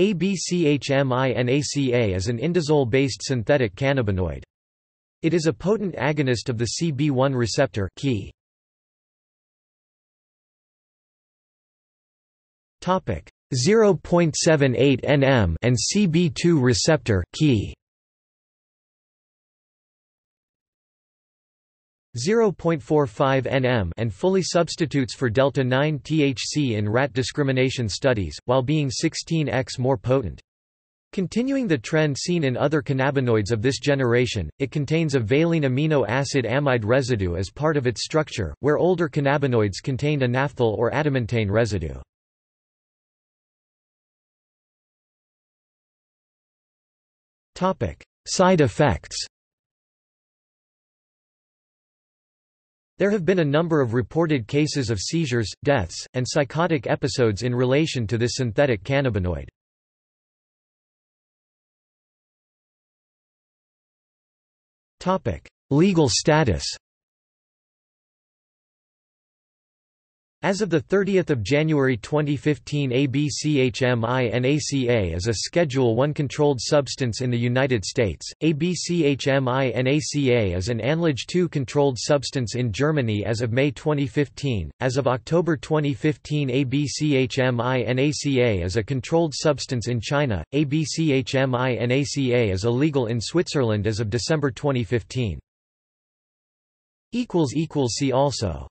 ABCHMINACA is an indazole-based synthetic cannabinoid. It is a potent agonist of the CB1 receptor key. Topic 0.78 nm and CB2 receptor key. 0.45 nm and fully substitutes for delta-9 THC in rat discrimination studies, while being 16x more potent. Continuing the trend seen in other cannabinoids of this generation, it contains a valine amino acid amide residue as part of its structure, where older cannabinoids contained a naphthoyl or adamantane residue. Side effects There have been a number of reported cases of seizures, deaths, and psychotic episodes in relation to this synthetic cannabinoid. Legal status As of 30 January 2015 ABCHMI-NACA is a Schedule I controlled substance in the United States, ABCHMI-NACA is an ANLAGE II controlled substance in Germany as of May 2015. As of October 2015 ABCHMI-NACA is a controlled substance in China, ABCHMI-NACA is illegal in Switzerland as of December 2015. See also